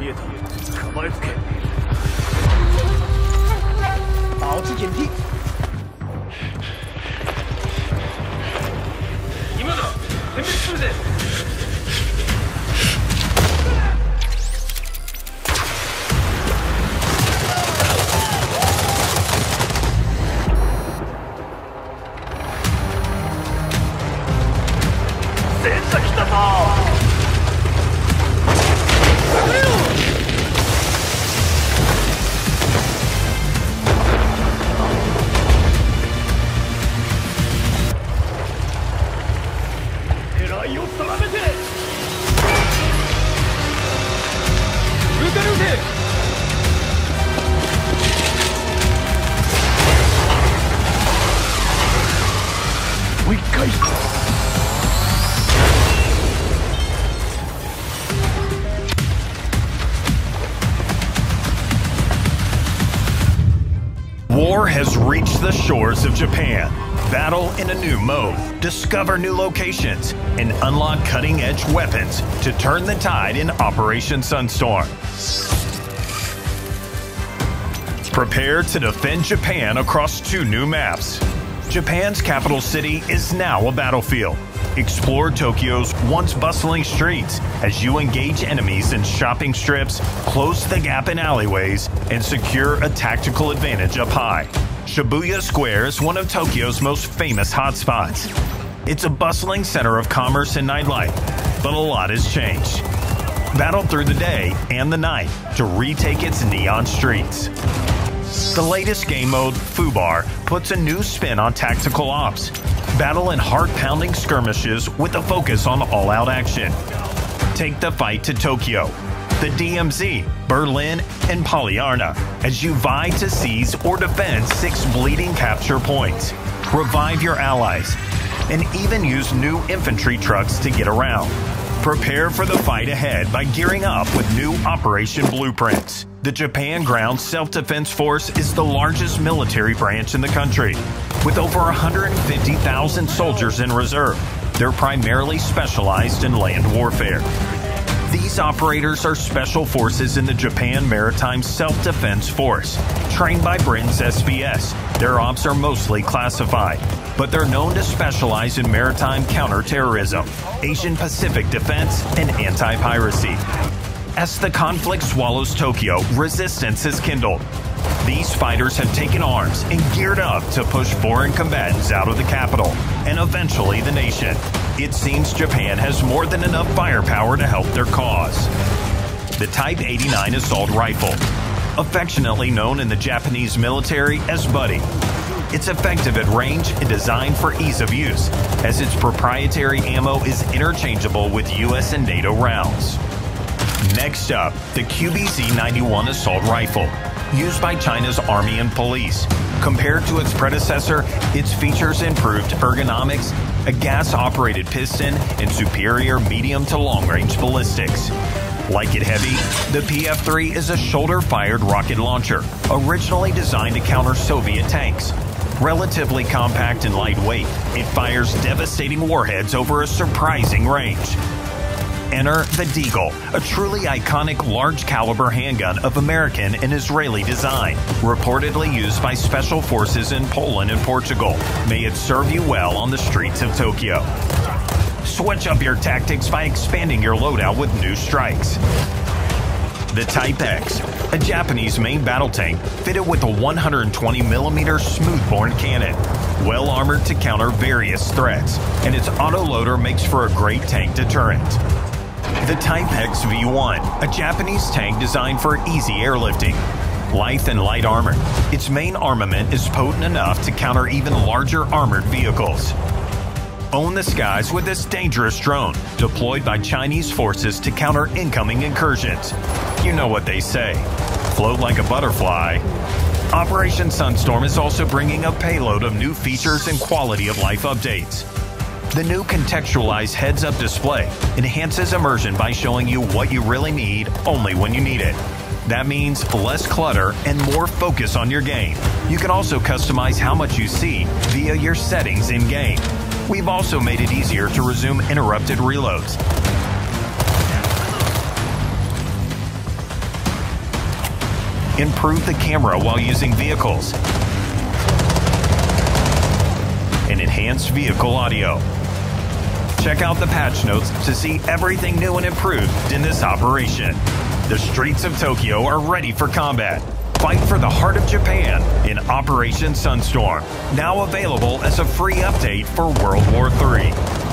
灭他，捕まえつけ。保持警惕。今だ、殲滅す。るぜ。戦車来たぞ War has reached the shores of Japan. Battle in a new mode, discover new locations, and unlock cutting edge weapons to turn the tide in Operation Sunstorm. Prepare to defend Japan across two new maps. Japan's capital city is now a battlefield. Explore Tokyo's once bustling streets as you engage enemies in shopping strips, close the gap in alleyways, and secure a tactical advantage up high. Shibuya Square is one of Tokyo's most famous hotspots. It's a bustling center of commerce and nightlife, but a lot has changed. Battle through the day and the night to retake its neon streets. The latest game mode, Fubar, puts a new spin on tactical ops. Battle in heart pounding skirmishes with a focus on all out action. Take the fight to Tokyo, the DMZ, Berlin, and Polyarna as you vie to seize or defend six bleeding capture points. Revive your allies, and even use new infantry trucks to get around. Prepare for the fight ahead by gearing up with new Operation Blueprints. The Japan Ground Self Defense Force is the largest military branch in the country, with over 150,000 soldiers in reserve. They're primarily specialized in land warfare. These operators are special forces in the Japan Maritime Self Defense Force, trained by Britain's SBS. Their ops are mostly classified, but they're known to specialize in maritime counterterrorism, Asian Pacific defense, and anti piracy. As the conflict swallows Tokyo, resistance is kindled. These fighters have taken arms and geared up to push foreign combatants out of the capital and eventually the nation. It seems Japan has more than enough firepower to help their cause. The Type 89 assault rifle, affectionately known in the Japanese military as Buddy. It's effective at range and designed for ease of use, as its proprietary ammo is interchangeable with US and NATO rounds. Next up, the QBZ 91 assault rifle, used by China's army and police. Compared to its predecessor, its features improved ergonomics, a gas operated piston, and superior medium to long range ballistics. Like it heavy, the PF 3 is a shoulder fired rocket launcher, originally designed to counter Soviet tanks. Relatively compact and lightweight, it fires devastating warheads over a surprising range. Enter the Deagle, a truly iconic large caliber handgun of American and Israeli design, reportedly used by special forces in Poland and Portugal. May it serve you well on the streets of Tokyo. Switch up your tactics by expanding your loadout with new strikes. The Type X, a Japanese main battle tank fitted with a 120mm smoothbore cannon, well armored to counter various threats, and its autoloader makes for a great tank deterrent. The Type X V1, a Japanese tank designed for easy airlifting. Lithe and light armor, its main armament is potent enough to counter even larger armored vehicles. Own the skies with this dangerous drone, deployed by Chinese forces to counter incoming incursions. You know what they say float like a butterfly. Operation Sunstorm is also bringing a payload of new features and quality of life updates. The new contextualized heads up display enhances immersion by showing you what you really need only when you need it. That means less clutter and more focus on your game. You can also customize how much you see via your settings in game. We've also made it easier to resume interrupted reloads. improve the camera while using vehicles, and enhance vehicle audio. Check out the patch notes to see everything new and improved in this operation. The streets of Tokyo are ready for combat. Fight for the heart of Japan in Operation Sunstorm, now available as a free update for World War III.